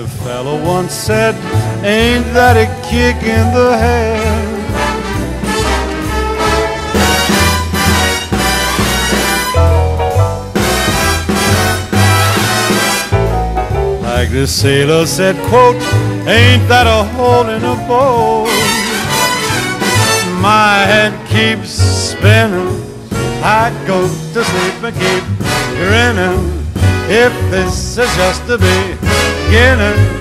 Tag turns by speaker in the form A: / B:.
A: fellow once said, ain't that a kick in the head? Like the sailor said, quote, ain't that a hole in a boat? My head keeps spinning. I go to sleep and keep grinning. If this is just the beginning,